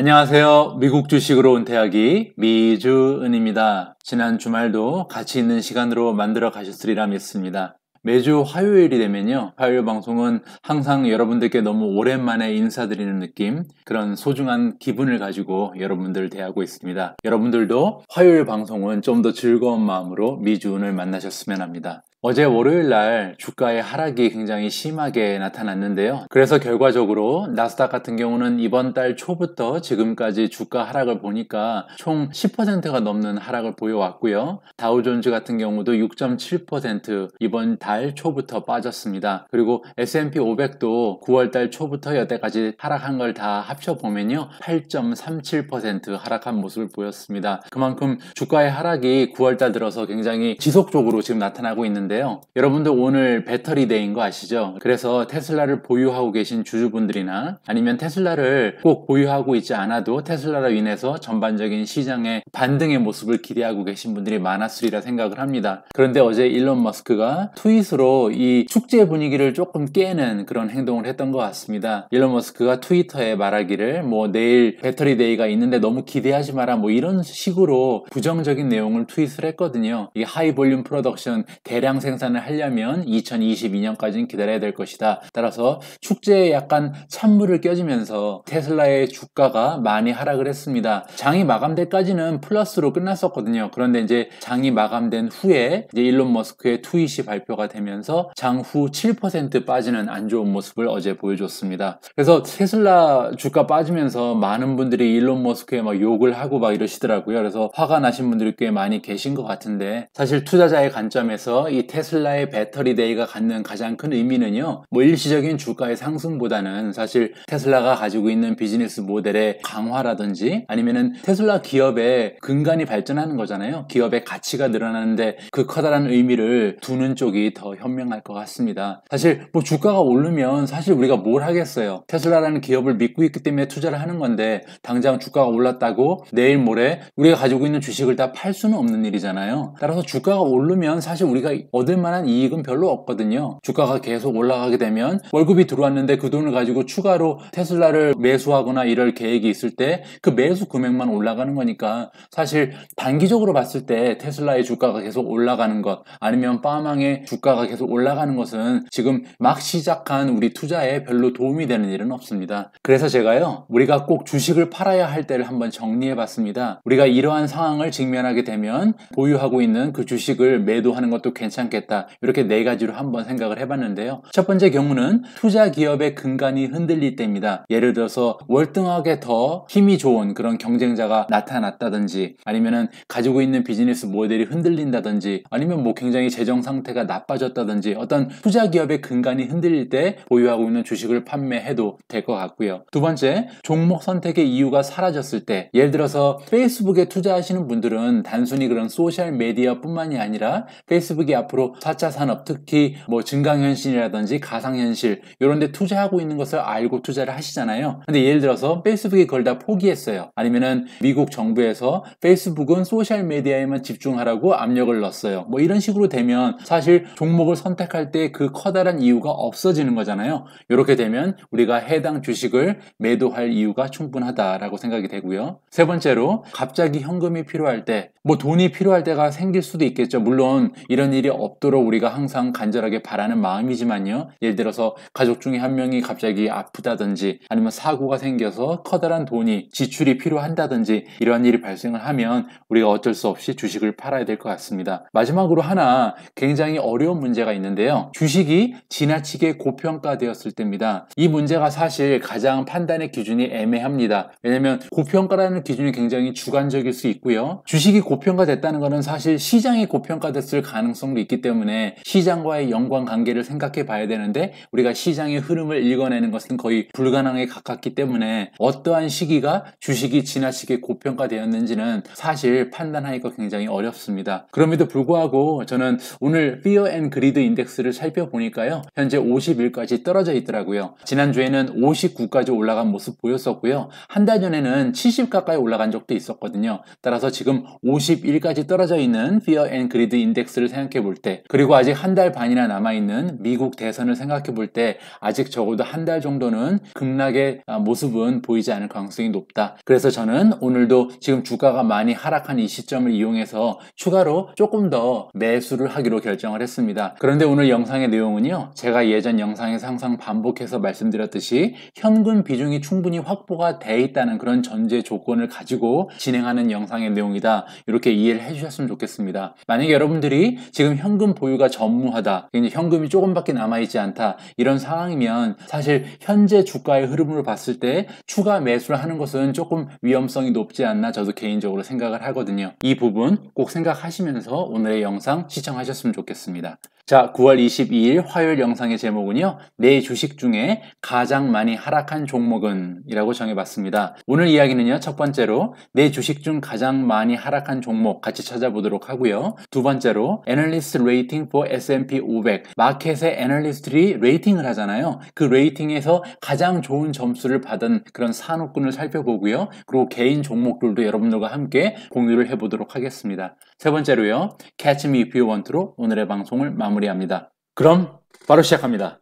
안녕하세요. 미국 주식으로 온 태학이 미주은입니다. 지난 주말도 같이 있는 시간으로 만들어 가셨으리라 믿습니다. 매주 화요일이 되면요. 화요일 방송은 항상 여러분들께 너무 오랜만에 인사드리는 느낌, 그런 소중한 기분을 가지고 여러분들 대하고 있습니다. 여러분들도 화요일 방송은 좀 더 즐거운 마음으로 미주은을 만나셨으면 합니다. 어제 월요일 날 주가의 하락이 굉장히 심하게 나타났는데요. 그래서 결과적으로 나스닥 같은 경우는 이번 달 초부터 지금까지 주가 하락을 보니까 총 10%가 넘는 하락을 보여왔고요. 다우존즈 같은 경우도 6.7% 이번 달 초부터 빠졌습니다. 그리고 S&P 500도 9월 달 초부터 여태까지 하락한 걸 다 합쳐 보면요. 8.37% 하락한 모습을 보였습니다. 그만큼 주가의 하락이 9월 달 들어서 굉장히 지속적으로 지금 나타나고 있는데 있는데요. 여러분들 오늘 배터리 데이인 거 아시죠? 그래서 테슬라를 보유하고 계신 주주분들이나 아니면 테슬라를 꼭 보유하고 있지 않아도 테슬라로 인해서 전반적인 시장의 반등의 모습을 기대하고 계신 분들이 많았으리라 생각을 합니다. 그런데 어제 일론 머스크가 트윗으로 이 축제 분위기를 조금 깨는 그런 행동을 했던 것 같습니다. 일론 머스크가 트위터에 말하기를 뭐 내일 배터리 데이가 있는데 너무 기대하지 마라 뭐 이런 식으로 부정적인 내용을 트윗을 했거든요. 이 하이 volume production 대량 생산을 하려면 2022년까지는 기다려야 될 것이다. 따라서 축제에 약간 찬물을 끼얹어주면서 테슬라의 주가가 많이 하락을 했습니다. 장이 마감될 때까지는 플러스로 끝났었거든요. 그런데 이제 장이 마감된 후에 이제 일론 머스크의 트윗이 발표가 되면서 장 후 7% 빠지는 안 좋은 모습을 어제 보여줬습니다. 그래서 테슬라 주가 빠지면서 많은 분들이 일론 머스크에 막 욕을 하고 막 이러시더라고요. 그래서 화가 나신 분들이 꽤 많이 계신 것 같은데 사실 투자자의 관점에서 이 테슬라의 배터리 데이가 갖는 가장 큰 의미는요. 뭐 일시적인 주가의 상승보다는 사실 테슬라가 가지고 있는 비즈니스 모델의 강화라든지 아니면은 테슬라 기업의 근간이 발전하는 거잖아요. 기업의 가치가 늘어나는데 그 커다란 의미를 두는 쪽이 더 현명할 것 같습니다. 사실 뭐 주가가 오르면 사실 우리가 뭘 하겠어요. 테슬라라는 기업을 믿고 있기 때문에 투자를 하는 건데 당장 주가가 올랐다고 내일 모레 우리가 가지고 있는 주식을 다 팔 수는 없는 일이잖아요. 따라서 주가가 오르면 사실 우리가 얻을 만한 이익은 별로 없거든요. 주가가 계속 올라가게 되면 월급이 들어왔는데 그 돈을 가지고 추가로 테슬라를 매수하거나 이럴 계획이 있을 때 그 매수 금액만 올라가는 거니까 사실 단기적으로 봤을 때 테슬라의 주가가 계속 올라가는 것 아니면 빠망의 주가가 계속 올라가는 것은 지금 막 시작한 우리 투자에 별로 도움이 되는 일은 없습니다. 그래서 제가요, 우리가 꼭 주식을 팔아야 할 때를 한번 정리해 봤습니다. 우리가 이러한 상황을 직면하게 되면 보유하고 있는 그 주식을 매도하는 것도 괜찮 괜찮겠다. 이렇게 네 가지로 한번 생각을 해봤는데요. 첫 번째 경우는 투자 기업의 근간이 흔들릴 때입니다. 예를 들어서 월등하게 더 힘이 좋은 그런 경쟁자가 나타났다든지 아니면은 가지고 있는 비즈니스 모델이 흔들린다든지 아니면 뭐 굉장히 재정 상태가 나빠졌다든지 어떤 투자 기업의 근간이 흔들릴 때 보유하고 있는 주식을 판매해도 될 것 같고요. 두 번째, 종목 선택의 이유가 사라졌을 때 예를 들어서 페이스북에 투자하시는 분들은 단순히 그런 소셜 미디어뿐만이 아니라 페이스북이 앞으로 앞으로 4차 산업, 특히 뭐 증강현실이라든지 가상현실 이런 데 투자하고 있는 것을 알고 투자를 하시잖아요. 근데 예를 들어서 페이스북이 그걸 다 포기했어요. 아니면은 미국 정부에서 페이스북은 소셜 미디어에만 집중하라고 압력을 넣었어요. 뭐 이런 식으로 되면 사실 종목을 선택할 때 그 커다란 이유가 없어지는 거잖아요. 이렇게 되면 우리가 해당 주식을 매도할 이유가 충분하다라고 생각이 되고요. 세 번째로 갑자기 현금이 필요할 때, 뭐 돈이 필요할 때가 생길 수도 있겠죠. 물론 이런 일이 없 도록 우리가 항상 간절하게 바라는 마음이지만요. 예를 들어서 가족 중에 한 명이 갑자기 아프다든지 아니면 사고가 생겨서 커다란 돈이 지출이 필요한다든지 이러한 일이 발생을 하면 우리가 어쩔 수 없이 주식을 팔아야 될 것 같습니다. 마지막으로 하나 굉장히 어려운 문제가 있는데요. 주식이 지나치게 고평가되었을 때입니다. 이 문제가 사실 가장 판단의 기준이 애매합니다. 왜냐하면 고평가라는 기준이 굉장히 주관적일 수 있고요. 주식이 고평가됐다는 것은 사실 시장이 고평가됐을 가능성도 있 있기 때문에 시장과의 연관 관계를 생각해 봐야 되는데 우리가 시장의 흐름을 읽어내는 것은 거의 불가능에 가깝기 때문에 어떠한 시기가 주식이 지나치게 고평가되었는지는 사실 판단하기가 굉장히 어렵습니다. 그럼에도 불구하고 저는 오늘 Fear and Greed 인덱스를 살펴보니까요. 현재 51까지 떨어져 있더라고요. 지난주에는 59까지 올라간 모습 보였었고요. 한 달 전에는 70 가까이 올라간 적도 있었거든요. 따라서 지금 51까지 떨어져 있는 Fear and Greed 인덱스를 생각해 볼때 그리고 아직 한 달 반이나 남아있는 미국 대선을 생각해 볼 때 아직 적어도 한 달 정도는 급락의 아, 모습은 보이지 않을 가능성이 높다. 그래서 저는 오늘도 지금 주가가 많이 하락한 이 시점을 이용해서 추가로 조금 더 매수를 하기로 결정을 했습니다. 그런데 오늘 영상의 내용은요. 제가 예전 영상에서 항상 반복해서 말씀드렸듯이 현금 비중이 충분히 확보가 돼 있다는 그런 전제 조건을 가지고 진행하는 영상의 내용이다. 이렇게 이해를 해주셨으면 좋겠습니다. 만약에 여러분들이 지금 현금 보유가 전무하다, 현금이 조금밖에 남아있지 않다 이런 상황이면 사실 현재 주가의 흐름으로 봤을 때 추가 매수를 하는 것은 조금 위험성이 높지 않나 저도 개인적으로 생각을 하거든요. 이 부분 꼭 생각하시면서 오늘의 영상 시청하셨으면 좋겠습니다. 자, 9월 22일 화요일 영상의 제목은요. 내 주식 중에 가장 많이 하락한 종목은 이라고 정해봤습니다. 오늘 이야기는요. 첫 번째로 내 주식 중 가장 많이 하락한 종목 같이 찾아보도록 하고요. 두 번째로 analyst rating for S&P 500 마켓의 애널리스트들이 rating을 하잖아요. 그 rating에서 가장 좋은 점수를 받은 그런 산업군을 살펴보고요. 그리고 개인 종목들도 여러분들과 함께 공유를 해보도록 하겠습니다. 세 번째로요. Catch Me If You Want로 오늘의 방송을 마무리 마무리합니다. 그럼 바로 시작합니다.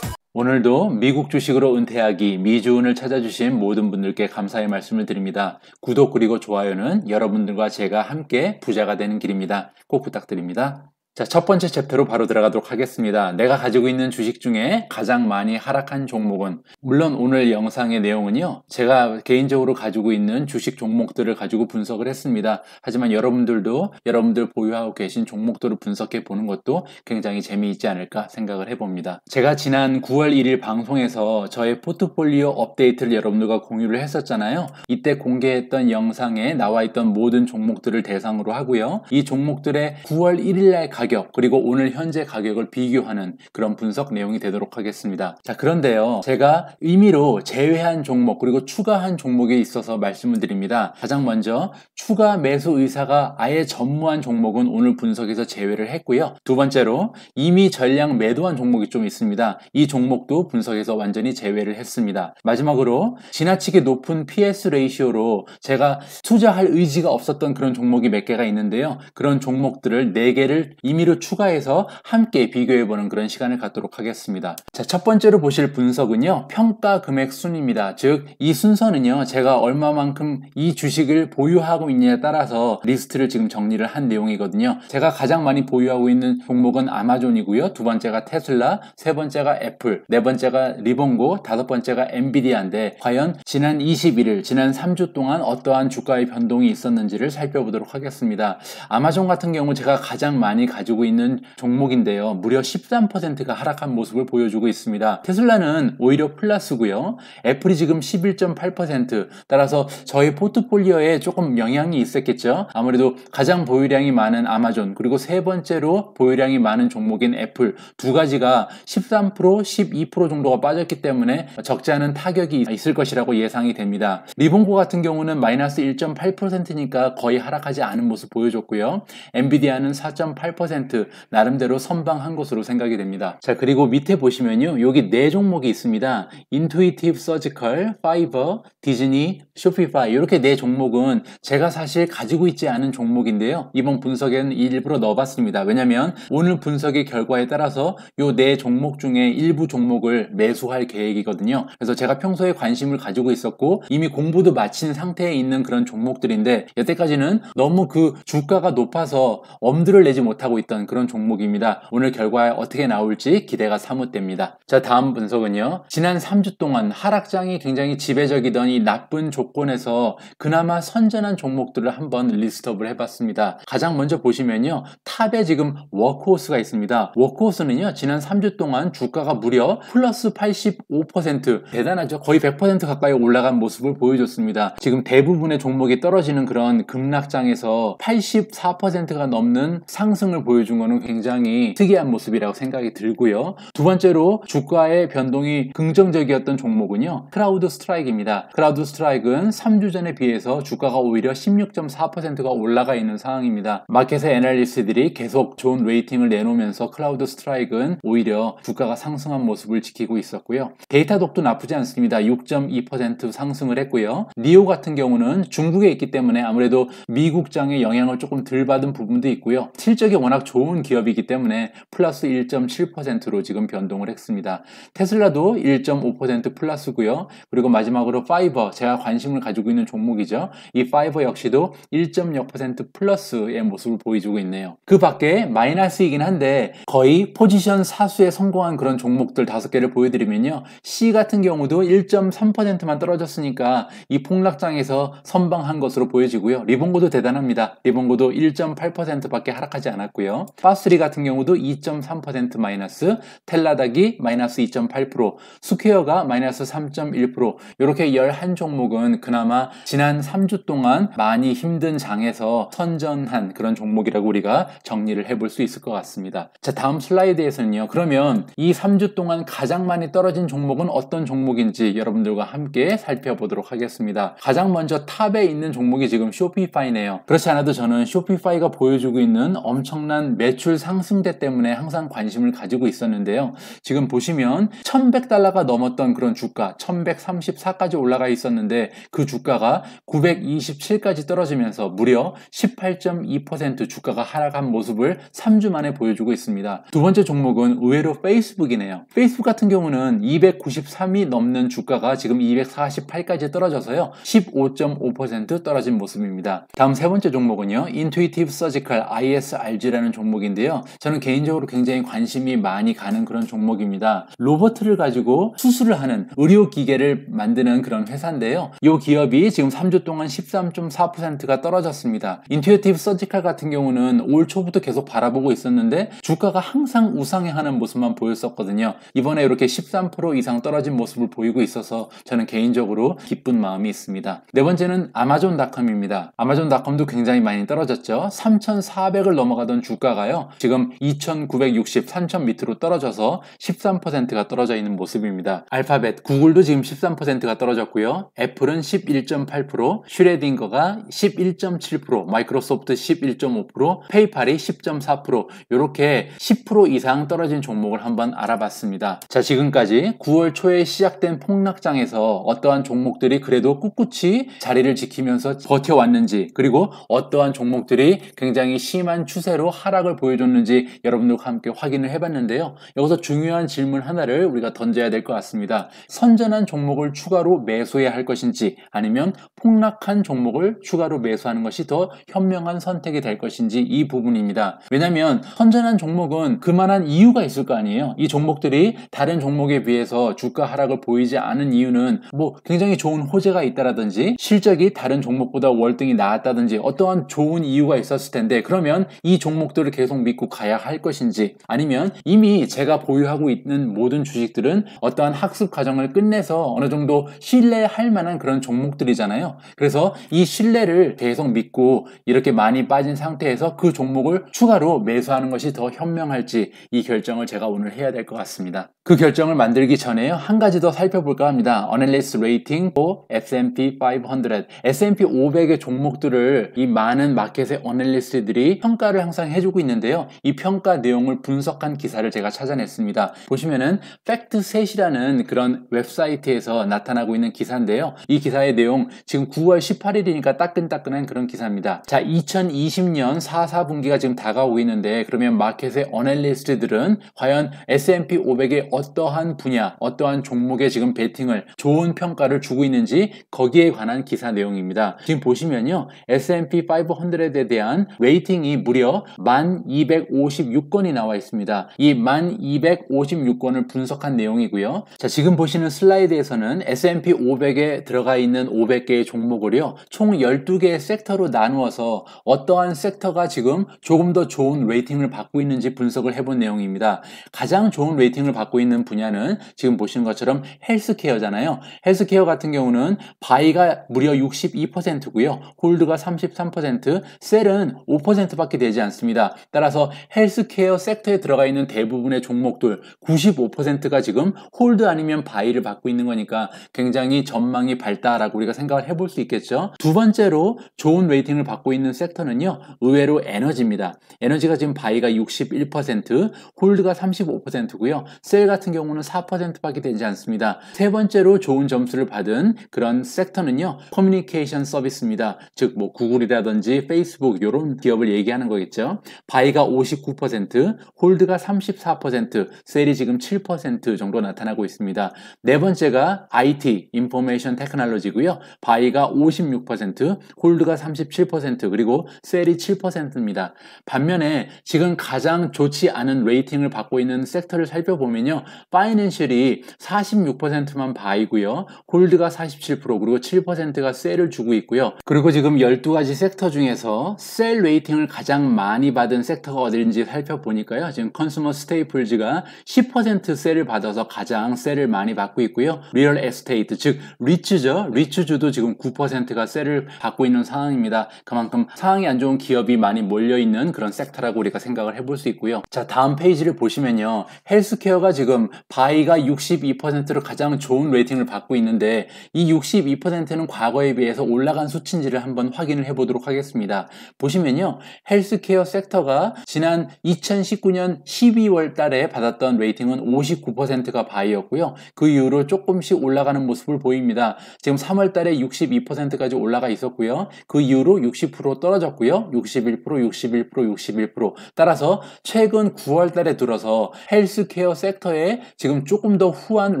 오늘도 미국 주식으로 은퇴하기 미주은을 찾아주신 모든 분들께 감사의 말씀을 드립니다. 구독 그리고 좋아요는 여러분들과 제가 함께 부자가 되는 길입니다. 꼭 부탁드립니다. 자, 첫 번째 챕터로 바로 들어가도록 하겠습니다. 내가 가지고 있는 주식 중에 가장 많이 하락한 종목은 물론 오늘 영상의 내용은요. 제가 개인적으로 가지고 있는 주식 종목들을 가지고 분석을 했습니다. 하지만 여러분들도 여러분들 보유하고 계신 종목들을 분석해 보는 것도 굉장히 재미있지 않을까 생각을 해 봅니다. 제가 지난 9월 1일 방송에서 저의 포트폴리오 업데이트를 여러분들과 공유를 했었잖아요. 이때 공개했던 영상에 나와 있던 모든 종목들을 대상으로 하고요. 이 종목들의 9월 1일 날 가격 그리고 오늘 현재 가격을 비교하는 그런 분석 내용이 되도록 하겠습니다. 자 그런데요 제가 의미로 제외한 종목 그리고 추가한 종목이 있어서 말씀을 드립니다. 가장 먼저 추가 매수 의사가 아예 전무한 종목은 오늘 분석에서 제외를 했고요. 두 번째로 이미 전량 매도한 종목이 좀 있습니다. 이 종목도 분석에서 완전히 제외를 했습니다. 마지막으로 지나치게 높은 PS 레이시오로 제가 투자할 의지가 없었던 그런 종목이 몇 개가 있는데요. 그런 종목들을 4개를 이미 임의로 추가해서 함께 비교해보는 그런 시간을 갖도록 하겠습니다. 자, 첫 번째로 보실 분석은요. 평가 금액 순입니다. 즉, 이 순서는요. 제가 얼마만큼 이 주식을 보유하고 있느냐에 따라서 리스트를 지금 정리를 한 내용이거든요. 제가 가장 많이 보유하고 있는 종목은 아마존이고요. 두 번째가 테슬라, 세 번째가 애플, 네 번째가 Livongo, 다섯 번째가 엔비디아인데 과연 지난 21일, 지난 3주 동안 어떠한 주가의 변동이 있었는지를 살펴보도록 하겠습니다. 아마존 같은 경우 제가 가장 많이 가지고 가지고 있는 종목인데요. 무려 13%가 하락한 모습을 보여주고 있습니다. 테슬라는 오히려 플러스고요. 애플이 지금 11.8% 따라서 저희 포트폴리오에 조금 영향이 있었겠죠. 아무래도 가장 보유량이 많은 아마존 그리고 세 번째로 보유량이 많은 종목인 애플 두 가지가 13% 12% 정도가 빠졌기 때문에 적지 않은 타격이 있을 것이라고 예상이 됩니다. Livongo 같은 경우는 마이너스 1.8%니까 거의 하락하지 않은 모습 보여줬고요. 엔비디아는 4.8% 10% 나름대로 선방한 것으로 생각이 됩니다. 자 그리고 밑에 보시면요 여기 네 종목이 있습니다. 인투이티브 서지컬, 파이버, 디즈니, 쇼피파이 이렇게 네 종목은 제가 사실 가지고 있지 않은 종목인데요. 이번 분석에는 일부러 넣어봤습니다. 왜냐하면 오늘 분석의 결과에 따라서 이 네 종목 중에 일부 종목을 매수할 계획이거든요. 그래서 제가 평소에 관심을 가지고 있었고 이미 공부도 마친 상태에 있는 그런 종목들인데 여태까지는 너무 그 주가가 높아서 엄두를 내지 못하고 있던 그런 종목입니다. 오늘 결과에 어떻게 나올지 기대가 사뭇됩니다. 자 다음 분석은요. 지난 3주 동안 하락장이 굉장히 지배적이던 이 나쁜 조건에서 그나마 선전한 종목들을 한번 list up을 해봤습니다. 가장 먼저 보시면요. top에 지금 워크호스가 있습니다. 워크호스는요. 지난 3주 동안 주가가 무려 플러스 85% 대단하죠. 거의 100% 가까이 올라간 모습을 보여줬습니다. 지금 대부분의 종목이 떨어지는 그런 급락장에서 84%가 넘는 상승을 보여준 거는 굉장히 특이한 모습이라고 생각이 들고요. 두 번째로 주가의 변동이 긍정적이었던 종목은요. 크라우드 스트라이크입니다. 크라우드 스트라이크는 3주 전에 비해서 주가가 오히려 16.4%가 올라가 있는 상황입니다. 마켓의 애널리스트들이 계속 좋은 rating을 내놓으면서 크라우드 스트라이크는 오히려 주가가 상승한 모습을 지키고 있었고요. 데이터 독도 나쁘지 않습니다. 6.2% 상승을 했고요. 니오 같은 경우는 중국에 있기 때문에 아무래도 미국장의 영향을 조금 덜 받은 부분도 있고요. 실적이 워낙 좋은 기업이기 때문에 플러스 1.7%로 지금 변동을 했습니다. 테슬라도 1.5% 플러스고요. 그리고 마지막으로 파이버 제가 관심을 가지고 있는 종목이죠. 이 파이버 역시도 1.0% 플러스의 모습을 보여주고 있네요. 그 밖에 마이너스이긴 한데 거의 포지션 사수에 성공한 그런 종목들 다섯 개를 보여드리면요. Sea 같은 경우도 1.3%만 떨어졌으니까 이 폭락장에서 선방한 것으로 보여지고요. Livongo도 대단합니다. Livongo도 1.8%밖에 하락하지 않았고요. Fastly 같은 경우도 2.3% 마이너스, 텔라닥이 마이너스 2.8%, 스퀘어가 마이너스 3.1% 이렇게 11종목은 그나마 지난 3주 동안 많이 힘든 장에서 선전한 그런 종목이라고 우리가 정리를 해볼 수 있을 것 같습니다. 자 다음 슬라이드에서는요. 그러면 이 3주 동안 가장 많이 떨어진 종목은 어떤 종목인지 여러분들과 함께 살펴보도록 하겠습니다. 가장 먼저 top에 있는 종목이 지금 쇼피파이네요. 그렇지 않아도 저는 쇼피파이가 보여주고 있는 엄청난 매출 상승세 때문에 항상 관심을 가지고 있었는데요. 지금 보시면 1100달러가 넘었던 그런 주가 1134까지 올라가 있었는데 그 주가가 927까지 떨어지면서 무려 18.2% 주가가 하락한 모습을 3주 만에 보여주고 있습니다. 두 번째 종목은 의외로 페이스북이네요. 페이스북 같은 경우는 293이 넘는 주가가 지금 248까지 떨어져서요. 15.5% 떨어진 모습입니다. 다음 세 번째 종목은요. Intuitive Surgical ISRG라는 종목인데요. 저는 개인적으로 굉장히 관심이 많이 가는 그런 종목입니다. 로버트를 가지고 수술을 하는 의료기계를 만드는 그런 회사인데요. 이 기업이 지금 3주 동안 13.4%가 떨어졌습니다. 인투이티브 서지칼 같은 경우는 올 초부터 계속 바라보고 있었는데 주가가 항상 우상향하는 모습만 보였었거든요. 이번에 이렇게 13% 이상 떨어진 모습을 보이고 있어서 저는 개인적으로 기쁜 마음이 있습니다. 네 번째는 아마존닷컴입니다. 아마존닷컴도 굉장히 많이 떨어졌죠. 3,400을 넘어가던 주 가가요. 지금 2,960, 3,000 밑으로 떨어져서 13%가 떨어져 있는 모습입니다. 알파벳, 구글도 지금 13%가 떨어졌고요. 애플은 11.8%, 슈레딩거가 11.7%, 마이크로소프트 11.5%, 페이팔이 10.4% 이렇게 10% 이상 떨어진 종목을 한번 알아봤습니다. 자, 지금까지 9월 초에 시작된 폭락장에서 어떠한 종목들이 그래도 꿋꿋이 자리를 지키면서 버텨왔는지 그리고 어떠한 종목들이 굉장히 심한 추세로 하락을 보여줬는지 여러분들과 함께 확인을 해봤는데요. 여기서 중요한 질문 하나를 우리가 던져야 될 것 같습니다. 선전한 종목을 추가로 매수해야 할 것인지 아니면 폭락한 종목을 추가로 매수하는 것이 더 현명한 선택이 될 것인지 이 부분입니다. 왜냐하면 선전한 종목은 그만한 이유가 있을 거 아니에요. 이 종목들이 다른 종목에 비해서 주가 하락을 보이지 않은 이유는 뭐 굉장히 좋은 호재가 있다라든지 실적이 다른 종목보다 월등히 나았다든지 어떠한 좋은 이유가 있었을 텐데 그러면 이 종목 들을 계속 믿고 가야 할 것인지 아니면 이미 제가 보유하고 있는 모든 주식들은 어떠한 학습 과정을 끝내서 어느 정도 신뢰할 만한 그런 종목들이잖아요. 그래서 이 신뢰를 계속 믿고 이렇게 많이 빠진 상태에서 그 종목을 추가로 매수하는 것이 더 현명할지 이 결정을 제가 오늘 해야 될 것 같습니다. 그 결정을 만들기 전에요. 한 가지 더 살펴볼까 합니다. analyst rating for S&P 500. S&P 500의 종목들을 이 많은 마켓의 애널리스트들이 평가를 항상 해주 고 있는데요. 이 평가 내용을 분석한 기사를 제가 찾아냈습니다. 보시면은 FactSet이라는 그런 웹사이트에서 나타나고 있는 기사인데요. 이 기사의 내용 지금 9월 18일이니까 따끈따끈한 그런 기사입니다. 자, 2020년 4, 4분기가 지금 다가오고 있는데 그러면 마켓의 애널리스트들은 과연 S&P 500의 어떠한 분야, 어떠한 종목에 지금 베팅을 좋은 평가를 주고 있는지 거기에 관한 기사 내용입니다. 지금 보시면요. S&P 500에 대한 rating이 무려 1256건이 나와 있습니다. 이 1256건을 분석한 내용이고요. 자, 지금 보시는 슬라이드에서는 S&P 500에 들어가 있는 500개의 종목을요. 총 12개의 섹터로 나누어서 어떠한 섹터가 지금 조금 더 좋은 rating을 받고 있는지 분석을 해본 내용입니다. 가장 좋은 rating을 받고 있는 분야는 지금 보시는 것처럼 헬스케어잖아요. 헬스케어 같은 경우는 buy가 무려 62%고요. hold가 33%, sell은 5%밖에 되지 않습니다. 있습니다. 따라서 헬스케어 섹터에 들어가 있는 대부분의 종목들 95%가 지금 hold 아니면 buy를 받고 있는 거니까 굉장히 전망이 밝다라고 우리가 생각을 해볼 수 있겠죠. 두 번째로 좋은 rating을 받고 있는 섹터는요. 의외로 에너지입니다. 에너지가 지금 buy가 61%, hold가 35%고요. sell 같은 경우는 4%밖에 되지 않습니다. 세 번째로 좋은 점수를 받은 그런 섹터는요. 커뮤니케이션 서비스입니다. 즉 뭐 구글이라든지 페이스북 이런 기업을 얘기하는 거겠죠. buy가 59%, hold가 34%, sell이 지금 7% 정도 나타나고 있습니다. 네 번째가 IT, information technology고요. buy가 56%, hold가 37%, 그리고 sell이 7%입니다. 반면에 지금 가장 좋지 않은 rating을 받고 있는 섹터를 살펴보면요. financial이 46%만 buy고요. hold가 47% 그리고 7%가 sell을 주고 있고요. 그리고 지금 12가지 섹터 중에서 sell rating을 가장 많이 받은 섹터가 어디인지 살펴보니까요. 지금 consumer staples가 10% sell을 받아서 가장 sell을 많이 받고 있고요. real estate 즉 리츠죠. 리츠주도 지금 9%가 sell을 받고 있는 상황입니다. 그만큼 상황이 안 좋은 기업이 많이 몰려 있는 그런 섹터라고 우리가 생각을 해볼 수 있고요. 자 다음 페이지를 보시면요. 헬스케어가 지금 buy가 62%로 가장 좋은 rating을 받고 있는데 이 62%는 과거에 비해서 올라간 수치인지를 한번 확인을 해 보도록 하겠습니다. 보시면요. 헬스케어 섹터 가 지난 2019년 12월 달에 받았던 rating은 59%가 buy였고요. 그 이후로 조금씩 올라가는 모습을 보입니다. 지금 3월 달에 62%까지 올라가 있었고요. 그 이후로 60% 떨어졌고요. 61%, 61%, 61% 따라서 최근 9월 달에 들어서 헬스케어 섹터에 지금 조금 더 후한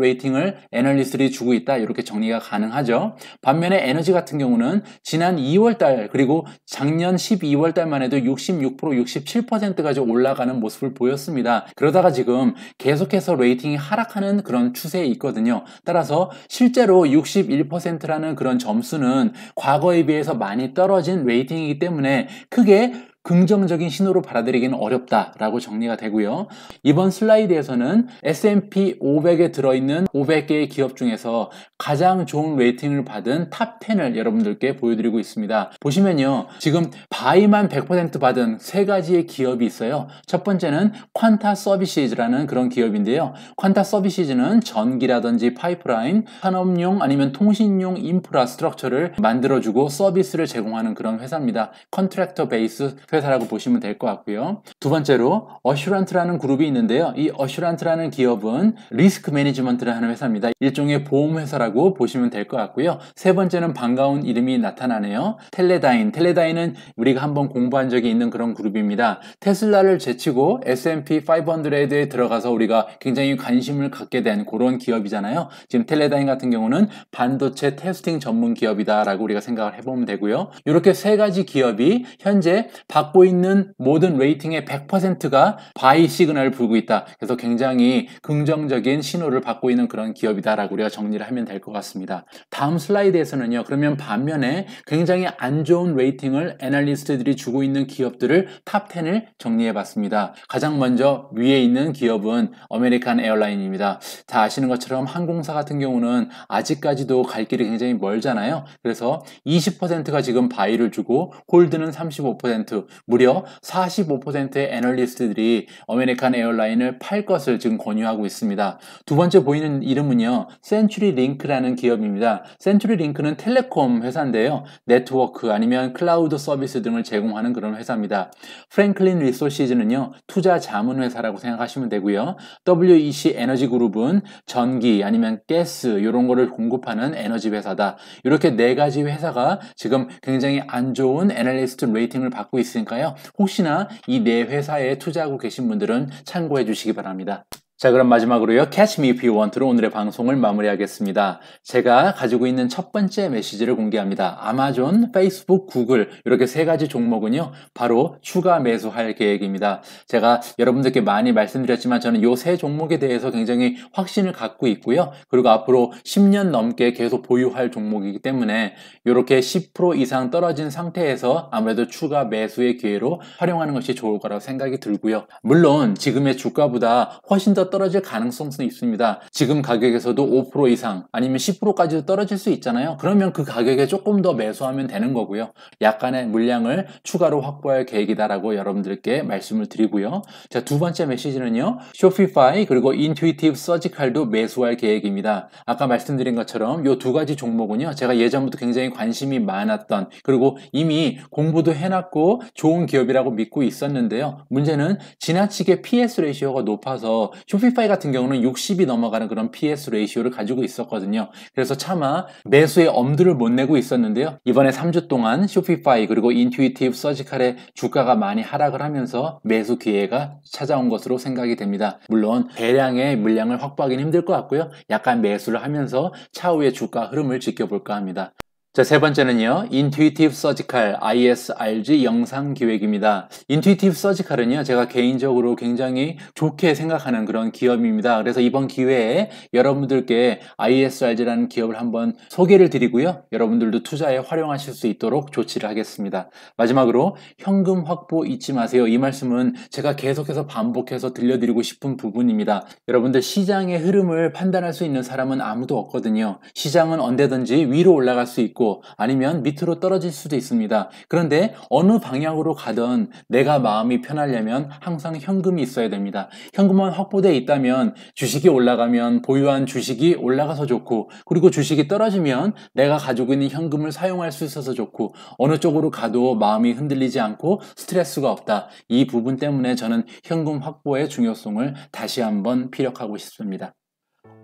rating을 애널리스트들이 주고 있다. 이렇게 정리가 가능하죠. 반면에 에너지 같은 경우는 지난 2월 달 그리고 작년 12월 달만 해도 66%, 67%까지 올라가는 모습을 보였습니다. 그러다가 지금 계속해서 rating이 하락하는 그런 추세에 있거든요. 따라서 실제로 61%라는 그런 점수는 과거에 비해서 많이 떨어진 rating이기 때문에 크게 긍정적인 신호로 받아들이기는 어렵다라고 정리가 되고요. 이번 슬라이드에서는 S&P 500에 들어있는 500개의 기업 중에서 가장 좋은 rating을 받은 top 10을 여러분들께 보여드리고 있습니다. 보시면요. 지금 buy만 100% 받은 세 가지의 기업이 있어요. 첫 번째는 Quanta Services라는 그런 기업인데요. Quanta Services는 전기라든지 파이프라인, 산업용 아니면 통신용 infrastructure를 만들어주고 서비스를 제공하는 그런 회사입니다. contractor base 회사라고 보시면 될 것 같고요. 두 번째로 Assurant라는 그룹이 있는데요. 이 Assurant라는 기업은 risk management를 하는 회사입니다. 일종의 보험 회사라고 보시면 될 것 같고요. 세 번째는 반가운 이름이 나타나네요. Teradyne. Teradyne은 우리가 한번 공부한 적이 있는 그런 그룹입니다. 테슬라를 제치고 S&P 500에 들어가서 우리가 굉장히 관심을 갖게 된 그런 기업이잖아요. 지금 Teradyne 같은 경우는 반도체 testing 전문 기업이다라고 우리가 생각을 해보면 되고요. 이렇게 세 가지 기업이 현재 받고 있는 모든 rating의 100%가 buy signal을 불고 있다. 그래서 굉장히 긍정적인 신호를 받고 있는 그런 기업이다라고 우리가 정리를 하면 될 것 같습니다. 다음 슬라이드에서는요. 그러면 반면에 굉장히 안 좋은 rating을 애널리스트들이 주고 있는 기업들을 top 10을 정리해 봤습니다. 가장 먼저 위에 있는 기업은 American Airline입니다. 다 아시는 것처럼 항공사 같은 경우는 아직까지도 갈 길이 굉장히 멀잖아요. 그래서 20%가 지금 buy를 주고 hold는 35% 무려 45%의 애널리스트들이 American Airline을 팔 것을 지금 권유하고 있습니다. 두 번째 보이는 이름은요. CenturyLink라는 기업입니다. CenturyLink는 telecom 회사인데요. 네트워크 아니면 클라우드 서비스 등을 제공하는 그런 회사입니다. Franklin Resources는요. 투자 자문 회사라고 생각하시면 되고요. WEC 에너지 그룹은 전기 아니면 가스 이런 거를 공급하는 에너지 회사다. 이렇게 네 가지 회사가 지금 굉장히 안 좋은 애널리스트 레이팅을 받고 있습니다. 있으니까요. 혹시나 이 네 회사에 투자하고 계신 분들은 참고해 주시기 바랍니다. 자, 그럼 마지막으로요. Catch Me If You Want로 오늘의 방송을 마무리하겠습니다. 제가 가지고 있는 첫 번째 메시지를 공개합니다. 아마존, 페이스북, 구글 이렇게 세 가지 종목은요. 바로 추가 매수할 계획입니다. 제가 여러분들께 많이 말씀드렸지만 저는 이세 종목에 대해서 굉장히 확신을 갖고 있고요. 그리고 앞으로 10년 넘게 계속 보유할 종목이기 때문에 이렇게 10% 이상 떨어진 상태에서 아무래도 추가 매수의 기회로 활용하는 것이 좋을 거라고 생각이 들고요. 물론 지금의 주가보다 훨씬 더더 떨어질 가능성도 있습니다. 지금 가격에서도 5% 이상 아니면 10%까지도 떨어질 수 있잖아요. 그러면 그 가격에 조금 더 매수하면 되는 거고요. 약간의 물량을 추가로 확보할 계획이다라고 여러분들께 말씀을 드리고요. 자, 두 번째 메시지는요. 쇼피파이 그리고 인투이티브 서지칼도 매수할 계획입니다. 아까 말씀드린 것처럼 이 두 가지 종목은요. 제가 예전부터 굉장히 관심이 많았던 그리고 이미 공부도 해놨고 좋은 기업이라고 믿고 있었는데요. 문제는 지나치게 PS ratio가 높아서 Shopify 같은 경우는 60이 넘어가는 그런 PS 레이시오를 가지고 있었거든요. 그래서 차마 매수의 엄두를 못 내고 있었는데요. 이번에 3주 동안 쇼피파이 그리고 인투이티브 서지칼의 주가가 많이 하락을 하면서 매수 기회가 찾아온 것으로 생각이 됩니다. 물론 대량의 물량을 확보하기는 힘들 것 같고요. 약간 매수를 하면서 차후의 주가 흐름을 지켜볼까 합니다. 자, 세 번째는요. Intuitive Surgical ISRG 영상 기획입니다. Intuitive Surgical은요. 제가 개인적으로 굉장히 좋게 생각하는 그런 기업입니다. 그래서 이번 기회에 여러분들께 ISRG라는 기업을 한번 소개를 드리고요. 여러분들도 투자에 활용하실 수 있도록 조치를 하겠습니다. 마지막으로 현금 확보 잊지 마세요. 이 말씀은 제가 계속해서 반복해서 들려드리고 싶은 부분입니다. 여러분들 시장의 흐름을 판단할 수 있는 사람은 아무도 없거든요. 시장은 언제든지 위로 올라갈 수 있고 있고 아니면 밑으로 떨어질 수도 있습니다. 그런데 어느 방향으로 가든 내가 마음이 편하려면 항상 현금이 있어야 됩니다. 현금만 확보되어 있다면 주식이 올라가면 보유한 주식이 올라가서 좋고 그리고 주식이 떨어지면 내가 가지고 있는 현금을 사용할 수 있어서 좋고 어느 쪽으로 가도 마음이 흔들리지 않고 스트레스가 없다. 이 부분 때문에 저는 현금 확보의 중요성을 다시 한번 피력하고 싶습니다.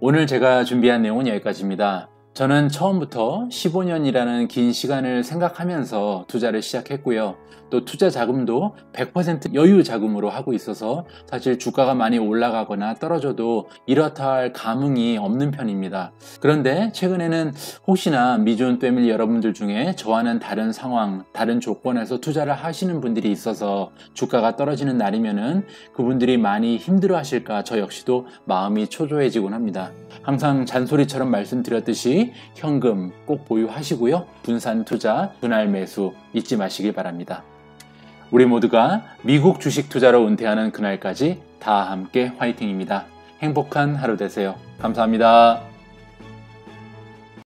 오늘 제가 준비한 내용은 여기까지입니다. 저는 처음부터 15년이라는 긴 시간을 생각하면서 투자를 시작했고요. 또 투자 자금도 100% 여유 자금으로 하고 있어서 사실 주가가 많이 올라가거나 떨어져도 이렇다 할 감흥이 없는 편입니다. 그런데 최근에는 혹시나 미존 패밀리 여러분들 중에 저와는 다른 상황, 다른 조건에서 투자를 하시는 분들이 있어서 주가가 떨어지는 날이면은 그분들이 많이 힘들어 하실까 저 역시도 마음이 초조해지곤 합니다. 항상 잔소리처럼 말씀드렸듯 이 현금 꼭 보유하시고요. 분산 투자, 분할 매수 잊지 마시길 바랍니다. 우리 모두가 미국 주식 투자로 은퇴하는 그날까지 다 함께 화이팅입니다. 행복한 하루 되세요. 감사합니다.